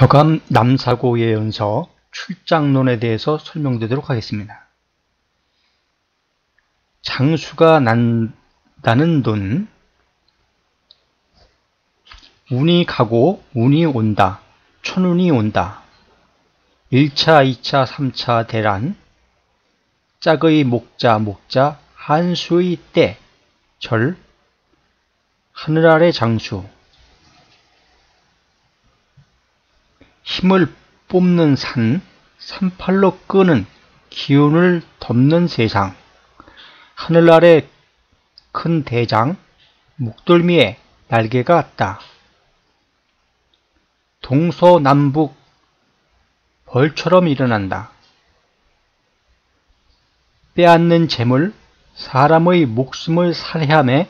저감 남사고 예언서 출장론에 대해서 설명드리도록 하겠습니다. 장수가 난다는 돈 운이 가고 운이 온다. 천운이 온다. 1차, 2차, 3차 대란 짝의 목자, 목자, 한수의 때, 절, 하늘 아래 장수 힘을 뽑는 산, 산팔로 끄는 기운을 덮는 세상, 하늘 아래 큰 대장, 목돌미에 날개가 왔다. 동서남북 벌처럼 일어난다. 빼앗는 재물, 사람의 목숨을 살해함에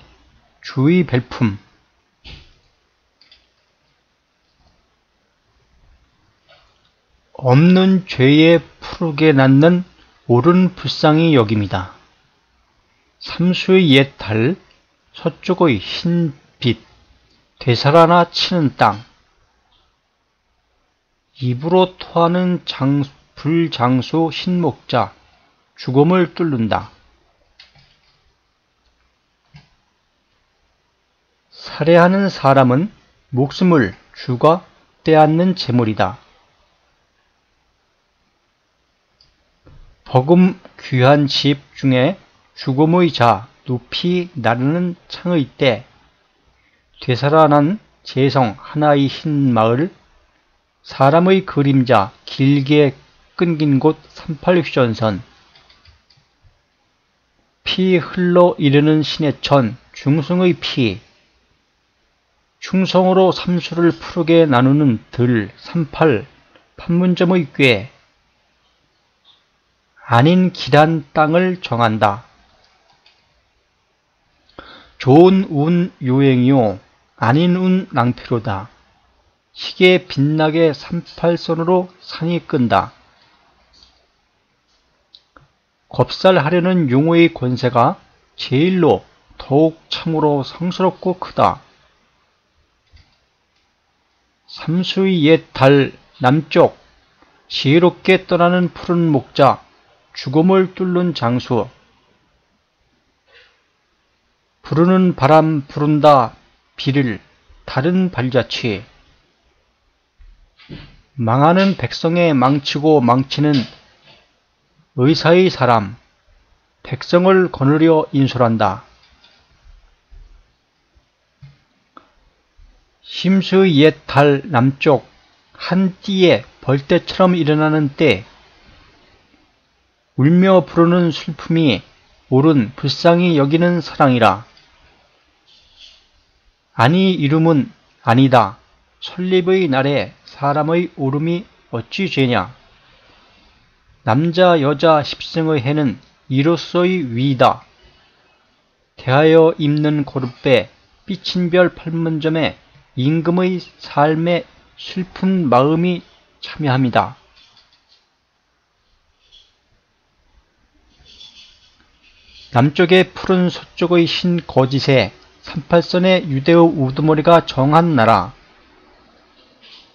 주의 별품, 없는 죄에 푸르게 낳는 옳은 불쌍히 여깁니다. 삼수의 옛 달, 서쪽의 흰 빛, 되살아나 치는 땅, 입으로 토하는 장, 불장수 흰목자, 죽음을 뚫는다. 살해하는 사람은 목숨을 주가 떼앗는 재물이다. 버금 귀한 집 중에 죽음의 자 높이 나르는 창의 때 되살아난 재성 하나의 흰 마을 사람의 그림자 길게 끊긴 곳 38육전선 피 흘러 이르는 신해천 중승의 피 충성으로 삼수를 푸르게 나누는 들 38 판문점의 꾀 아닌 길한 땅을 정한다. 좋은 운 요행이요 아닌 운 낭패로다. 시계 빛나게 38선으로 산이 끈다. 겁살하려는 용호의 권세가 제일로 더욱 참으로 성스럽고 크다. 삼수의 옛 달 남쪽 지혜롭게 떠나는 푸른 목자 죽음을 뚫는 장수 부르는 바람 부른다 비를 다른 발자취 망하는 백성에 망치고 망치는 의사의 사람 백성을 거느려 인솔한다. 심수의 옛 달 남쪽 한 띠에 벌떼처럼 일어나는 때 울며 부르는 슬픔이 옳은 불쌍히 여기는 사랑이라. 아니 이름은 아니다. 설립의 날에 사람의 오름이 어찌 죄냐. 남자 여자 십승의 해는 이로서의 위이다. 대하여 입는 고르배 삐친 별 팔문점에 임금의 삶에 슬픈 마음이 참여합니다. 남쪽의 푸른 서쪽의 흰 거짓에 38선의 유대의 우두머리가 정한 나라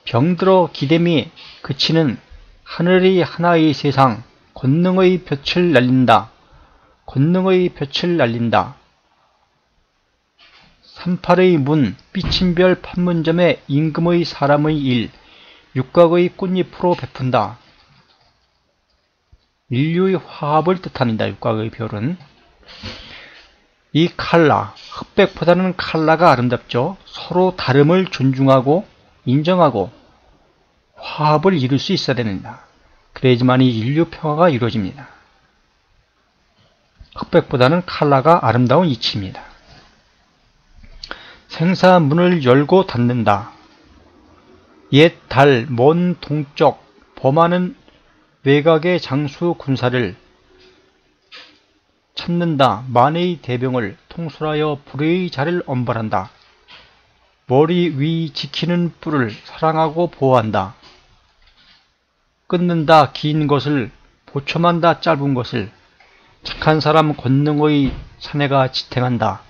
병들어 기댐이 그치는 하늘이 하나의 세상 권능의 볕을 날린다. 권능의 볕을 날린다. 38의 문, 삐친 별 판문점에 임금의 사람의 일, 육각의 꽃잎으로 베푼다. 인류의 화합을 뜻합니다. 육각의 별은. 이 칼라, 흑백보다는 칼라가 아름답죠. 서로 다름을 존중하고 인정하고 화합을 이룰 수 있어야 됩니다. 그래야지만 이 인류 평화가 이루어집니다. 흑백보다는 칼라가 아름다운 이치입니다. 생사 문을 열고 닫는다. 옛 달, 먼 동쪽, 범하는 외곽의 장수 군사를 찾는다. 만의 대병을 통솔하여 불의 자를 엄벌한다. 머리 위 지키는 뿔을 사랑하고 보호한다. 끊는다 긴 것을 보첨한다 짧은 것을 착한 사람 권능의 사내가 지탱한다.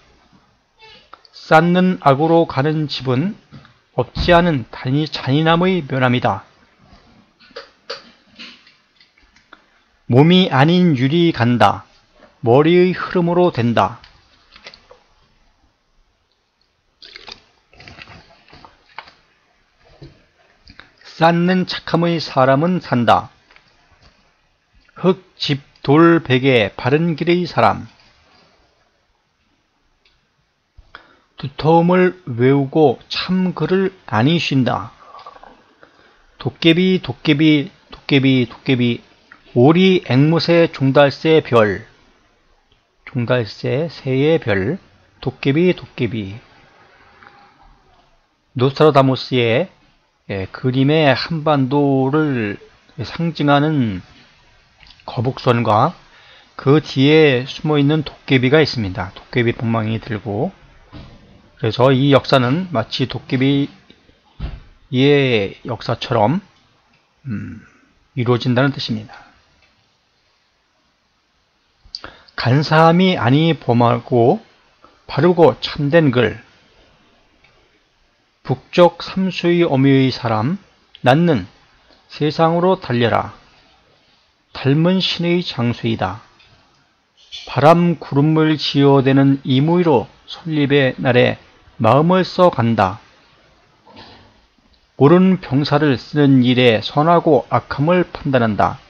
쌓는 악으로 가는 집은 없지 않은 잔인함의 면함이다. 몸이 아닌 율이 간다. 머리의 흐름으로 된다. 쌓는 착함의 사람은 산다. 흙, 집, 돌, 베개, 바른 길의 사람. 두터움을 외우고 참 글을 아니 쉰다. 도깨비, 도깨비, 도깨비, 도깨비, 오리, 앵무새, 종달새, 별. 종달새, 새의 별, 도깨비, 도깨비. 노스트라다모스의 예, 그림의 한반도를 상징하는 거북선과 그 뒤에 숨어있는 도깨비가 있습니다. 도깨비 봉망이 들고 그래서 이 역사는 마치 도깨비의 역사처럼 음, 이루어진다는 뜻입니다. 간사함이 아니 범하고 바르고 참된 글 북쪽 삼수의 어미의 사람 낳는 세상으로 달려라. 닮은 신의 장수이다. 바람 구름을 지어대는 이무이로 설립의 날에 마음을 써간다. 옳은 병사를 쓰는 일에 선하고 악함을 판단한다.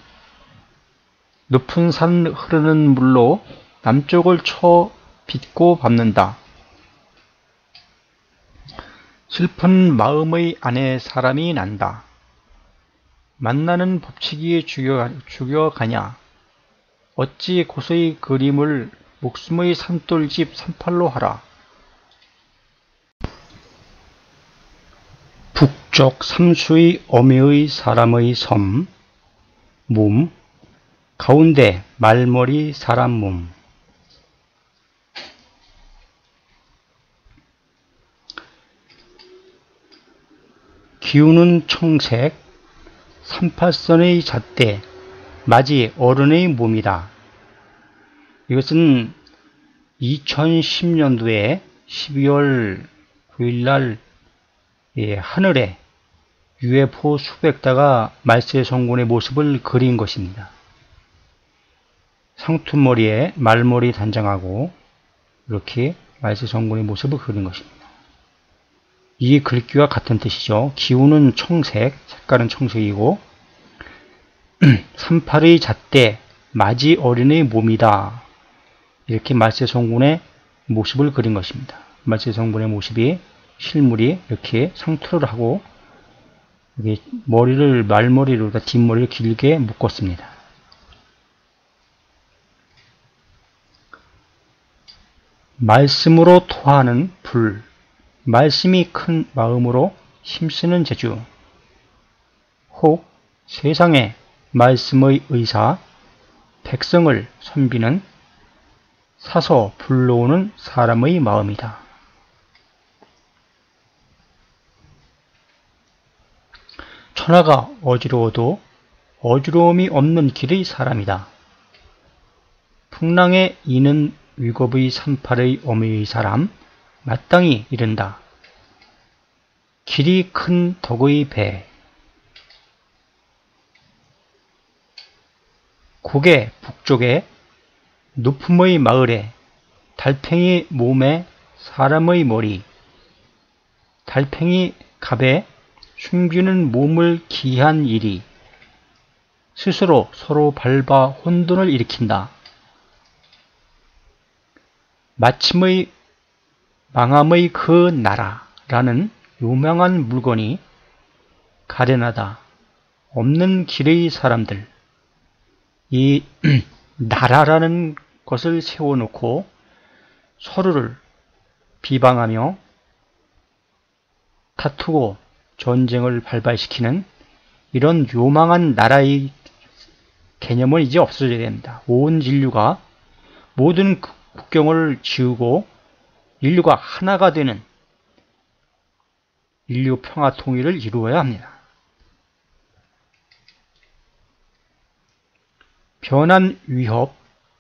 높은 산 흐르는 물로 남쪽을 쳐 빚고 밟는다. 슬픈 마음의 안에 사람이 난다. 만나는 법칙이 죽여, 죽여가냐? 어찌 고소의 그림을 목숨의 산돌집 산팔로 하라. 북쪽 삼수의 어미의 사람의 섬, 몸, 가운데 말머리 사람 몸. 기우는 청색, 38선의 잣대, 맞이 어른의 몸이다. 이것은 2010년도에 12월 9일날 예, 하늘에 UFO 수백 대가 말세 성군의 모습을 그린 것입니다. 상투머리에 말머리 단장하고 이렇게 말세성군의 모습을 그린 것입니다. 이 글귀와 같은 뜻이죠. 기운은 청색, 색깔은 청색이고 38의 잣대, 맞이 어린의 몸이다. 이렇게 말세 성군의 모습을 그린 것입니다. 말세 성군의 모습이 실물이 이렇게 상투를 하고 머리를 말머리로 뒷머리를 길게 묶었습니다. 말씀으로 토하는 불 말씀이 큰 마음으로 힘쓰는 재주. 혹 세상에 말씀의 의사, 백성을 선비는 사서 불러오는 사람의 마음이다. 천하가 어지러워도 어지러움이 없는 길의 사람이다. 풍랑에 이는 위급의 산팔의 어미의 사람, 마땅히 이른다. 길이 큰 덕의 배 국의 북쪽에 높음의 마을에 달팽이 몸에 사람의 머리 달팽이 갑에 숨기는 몸을 기한 일이 스스로 서로 밟아 혼돈을 일으킨다. 마침의 망함의 그 나라라는 유명한 물건이 가련하다. 없는 길의 사람들. 이 나라라는 것을 세워놓고 서로를 비방하며 다투고 전쟁을 발발시키는 이런 요망한 나라의 개념은 이제 없어져야 됩니다. 온 인류가 모든 국경을 지우고 인류가 하나가 되는 인류 평화 통일을 이루어야 합니다. 변한 위협,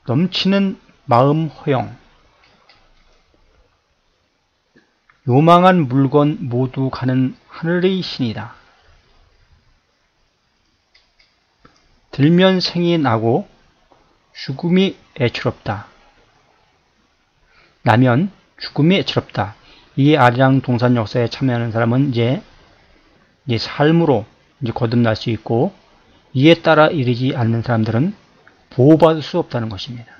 넘치는 마음 허영. 요망한 물건 모두 가는 하늘의 신이다. 들면 생이 나고 죽음이 애처롭다. 나면 죽음이 애처롭다. 이 아리랑 동산 역사에 참여하는 사람은 이제, 이제 삶으로 이제 거듭날 수 있고 이에 따라 이르지 않는 사람들은 보호받을 수 없다는 것입니다.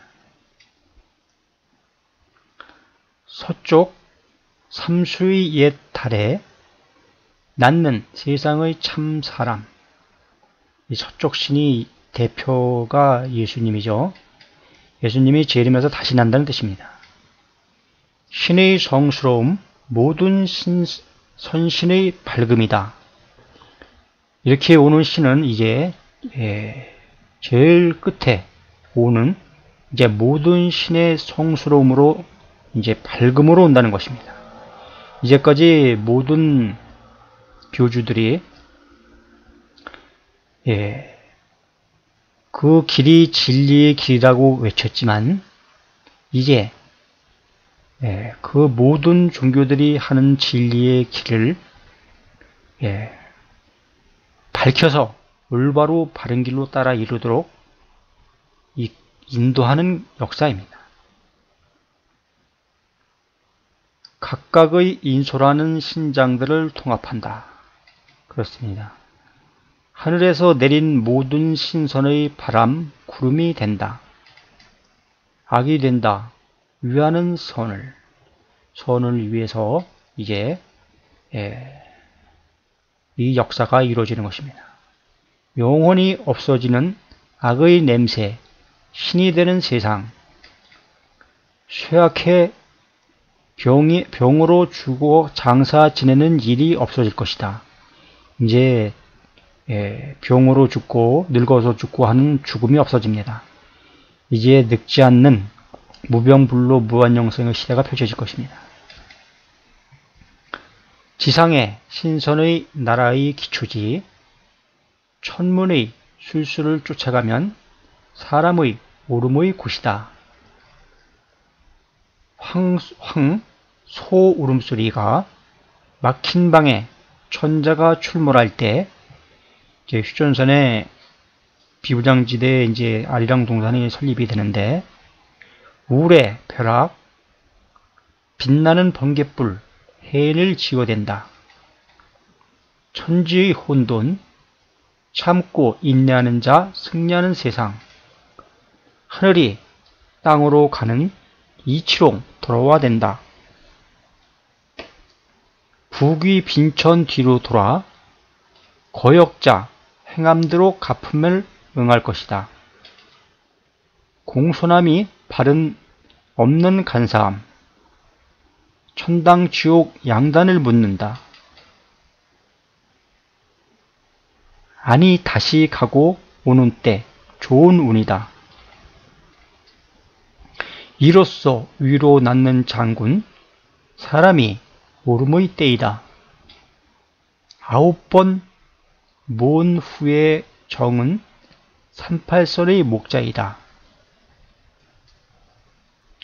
서쪽 삼수의 옛 달에 낳는 세상의 참 사람 이 서쪽 신이 대표가 예수님이죠. 예수님이 재림해서 다시 난다는 뜻입니다. 신의 성스러움, 모든 신, 선신의 밝음이다. 이렇게 오는 신은 이제 예, 제일 끝에 오는 이제 모든 신의 성스러움으로 이제 밝음으로 온다는 것입니다. 이제까지 모든 교주들이 예, 그 길이 진리의 길이라고 외쳤지만 이제 예, 그 모든 종교들이 하는 진리의 길을 예, 밝혀서 올바로 바른 길로 따라 이루도록 인도하는 역사입니다. 각각의 인소라는 신장들을 통합한다. 그렇습니다. 하늘에서 내린 모든 신선의 바람, 구름이 된다. 악이 된다. 위하는 선을, 선을 위해서 이제 예, 이 역사가 이루어지는 것입니다. 영원히 없어지는 악의 냄새, 신이 되는 세상, 쇠약해 병이, 병으로 죽어 장사 지내는 일이 없어질 것이다. 이제 예, 병으로 죽고 늙어서 죽고 하는 죽음이 없어집니다. 이제 늙지 않는 무병불로 무한영생의 시대가 펼쳐질 것입니다. 지상의 신선의 나라의 기초지 천문의 술수를 쫓아가면 사람의 오름의 곳이다. 황, 황, 소 울음소리가 막힌 방에 천자가 출몰할 때, 이제 휴전선에 비부장지대에 이제 아리랑 동산이 설립이 되는데, 우레, 벼락, 빛나는 번개불, 해를 지어댄다. 천지의 혼돈, 참고 인내하는 자, 승리하는 세상, 하늘이 땅으로 가는 이치롱 돌아와 된다. 북위 빈천 뒤로 돌아 거역자 행함대로 갚음을 응할 것이다. 공손함이 바른 없는 간사함 천당 지옥 양단을 묻는다. 아니 다시 가고 오는 때 좋은 운이다. 이로써 위로 낳는 장군, 사람이 오름의 때이다. 아홉 번 모은 후의 정은 38설의 목자이다.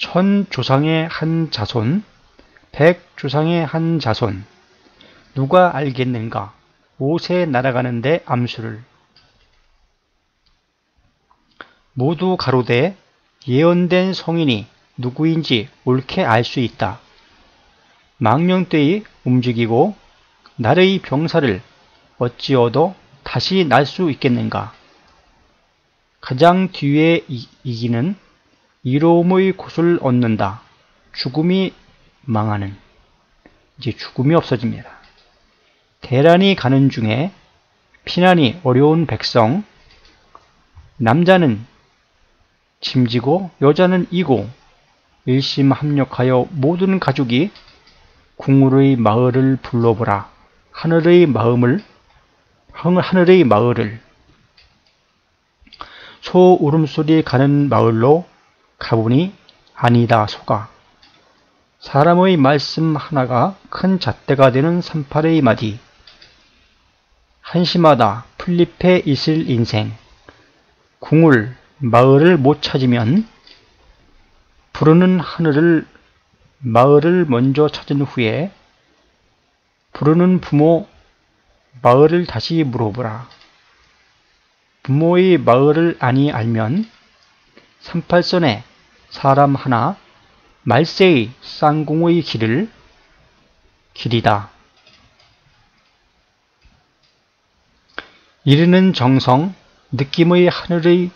천 조상의 한 자손, 백 조상의 한 자손, 누가 알겠는가? 옷에 날아가는데 암수를. 모두 가로되 예언된 성인이 누구인지 옳게 알 수 있다. 망령되이 움직이고 나의 병사를 어찌 얻어 다시 날 수 있겠는가? 가장 뒤에 이기는 이로움의 곳을 얻는다. 죽음이 망하는 이제 죽음이 없어집니다. 대란이 가는 중에 피난이 어려운 백성 남자는 짐지고 여자는 이고 일심 합력하여 모든 가족이 궁울의 마을을 불러보라 하늘의 마음을 하늘의 마을을 소 울음소리 가는 마을로 가보니 아니다 소가. 사람의 말씀 하나가 큰 잣대가 되는 38의 마디. 한심하다 풀잎에 있을 인생. 궁을 마을을 못 찾으면 부르는 하늘을 마을을 먼저 찾은 후에 부르는 부모 마을을 다시 물어보라. 부모의 마을을 아니 알면 38선에 사람 하나 말세의 쌍공의 길을 길이다. 이르는 정성 느낌의 하늘의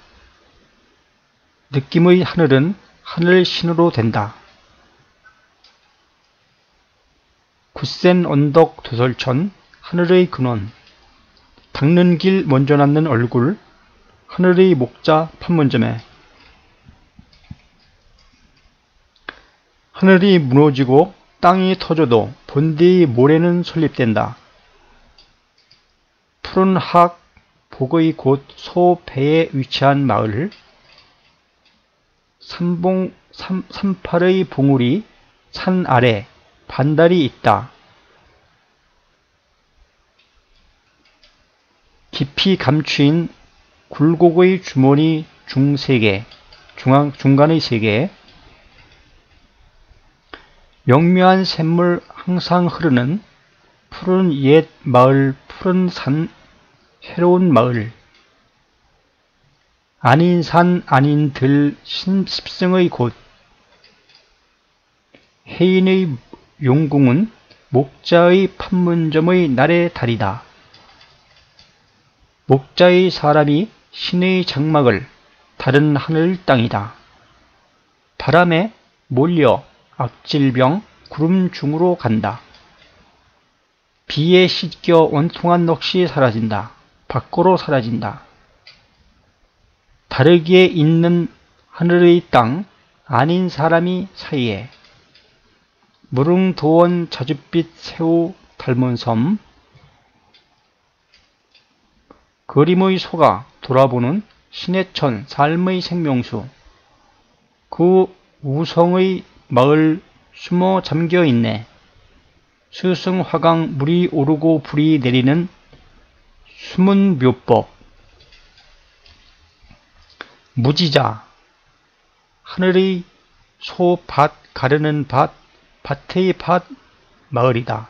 느낌의 하늘은 하늘 신으로 된다. 굳센 언덕 도설천 하늘의 근원 닦는 길 먼저 낳는 얼굴 하늘의 목자 판문점에 하늘이 무너지고 땅이 터져도 본디의 모래는 설립된다. 푸른 학 복의 곳 소배에 위치한 마을 삼봉 삼, 삼팔의 봉우리 산 아래 반달이 있다. 깊이 감추인 굴곡의 주머니 중 세개 중앙, 중간의 세개 영묘한 샘물 항상 흐르는 푸른 옛 마을 푸른 산 새로운 마을 아닌 산 아닌 들 십승의 곳 해인의 용궁은 목자의 판문점의 날의 달이다. 목자의 사람이 신의 장막을 다른 하늘 땅이다. 바람에 몰려 악질병 구름 중으로 간다. 비에 씻겨 원통한 넋이 사라진다. 밖으로 사라진다. 다르기에 있는 하늘의 땅 아닌 사람이 사이에 무릉도원 자줏빛 새우 닮은 섬 그림의 소가 돌아보는 신해천 삶의 생명수 그 우성의 마을 숨어 잠겨 있네. 스승화강 물이 오르고 불이 내리는 숨은 묘법 무지자 하늘의 소 밭 가르는 밭 밭의 밭 마을이다.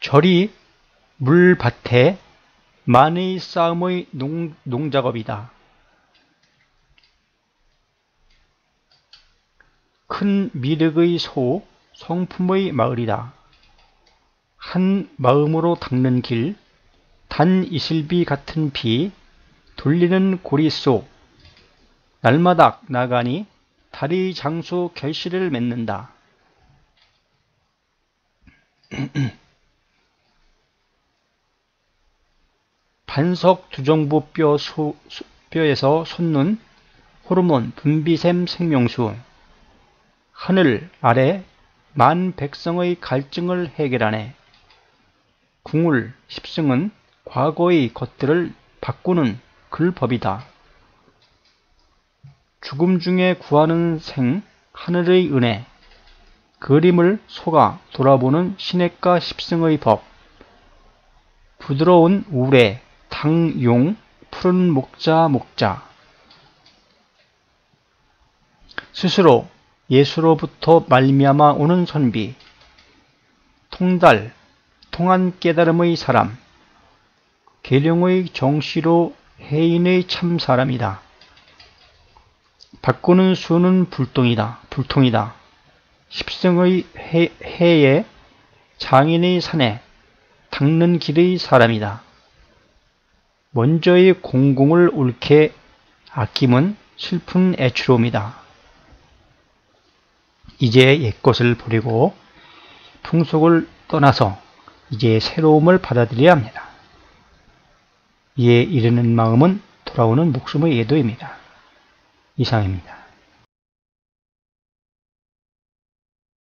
절이 물밭에 만의 싸움의 농, 농작업이다. 큰 미륵의 소, 성품의 마을이다. 한 마음으로 닦는 길, 단 이슬비 같은 비, 돌리는 고리 속, 날마다 나가니 다리 장수 결실을 맺는다. 반석 두정부 뼈 수, 수, 뼈에서 솟는 호르몬 분비샘 생명수 하늘 아래 만 백성의 갈증을 해결하네. 궁울 십승은 과거의 것들을 바꾸는 글법이다. 죽음 중에 구하는 생, 하늘의 은혜, 그림을 속아 돌아보는 신액과 십승의 법, 부드러운 우레, 당용, 푸른 목자 목자, 스스로 예수로부터 말미암아 오는 선비, 통달, 통한 깨달음의 사람, 계룡의 정시로 해인의 참 사람이다. 바꾸는 수는 불똥이다. 불통이다. 십승의 해, 해에 장인의 산에 닦는 길의 사람이다. 먼저의 공공을 옳게 아낌은 슬픈 애추로움이다. 이제 옛것을 버리고 풍속을 떠나서 이제 새로움을 받아들여야 합니다. 이에 이르는 마음은 돌아오는 목숨의 예도입니다. 이상입니다.